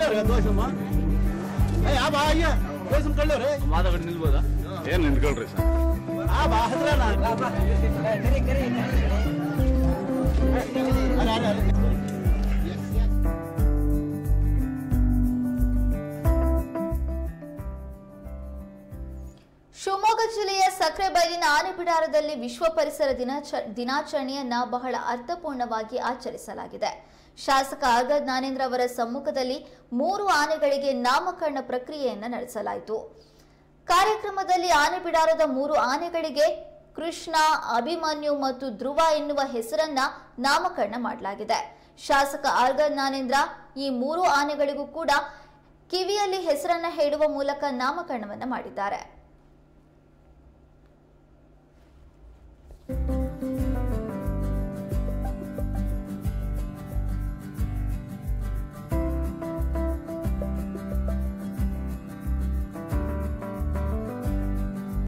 ಕಳ್ಳವ್ರೆ ದೋಷಮ್ಮ ಏ ಆ ಬಾ ಅಯ್ಯ ದೋಷಮ್ ಕಳ್ಳವ್ರೆ ಮಾತಾಡಿ ನಿಲ್ಬೋದಾ? ಏನ್ ನಿಂತ್ಕೊಳ್ರಿ ಸರ್? ಆ ಬಾ ಹತ್ರ ಶಿವಮೊಗ್ಗ ಜಿಲ್ಲೆಯ ಸಕ್ರೆಬೈಲಿನ ಆನೆಬಿಡಾರದಲ್ಲಿ ವಿಶ್ವ ಪರಿಸರ ದಿನಾಚ ದಿನಾಚರಣೆಯನ್ನ ಬಹಳ ಅರ್ಥಪೂರ್ಣವಾಗಿ ಆಚರಿಸಲಾಗಿದೆ. ಶಾಸಕ ಆಗ ಜ್ಞಾನೇಂದ್ರ ಅವರ ಸಮ್ಮುಖದಲ್ಲಿ ಮೂರು ಆನೆಗಳಿಗೆ ನಾಮಕರಣ ಪ್ರಕ್ರಿಯೆಯನ್ನ ನಡೆಸಲಾಯಿತು. ಕಾರ್ಯಕ್ರಮದಲ್ಲಿ ಆನೆಬಿಡಾರದ ಮೂರು ಆನೆಗಳಿಗೆ ಕೃಷ್ಣ, ಅಭಿಮನ್ಯು ಮತ್ತು ಧ್ರುವ ಎನ್ನುವ ಹೆಸರನ್ನ ನಾಮಕರಣ ಮಾಡಲಾಗಿದೆ. ಶಾಸಕ ಆರ್ಗ ಜ್ಞಾನೇಂದ್ರ ಈ ಮೂರು ಆನೆಗಳಿಗೂ ಕೂಡ ಕಿವಿಯಲ್ಲಿ ಹೆಸರನ್ನ ಹೇಳುವ ಮೂಲಕ ನಾಮಕರಣವನ್ನ ಮಾಡಿದ್ದಾರೆ.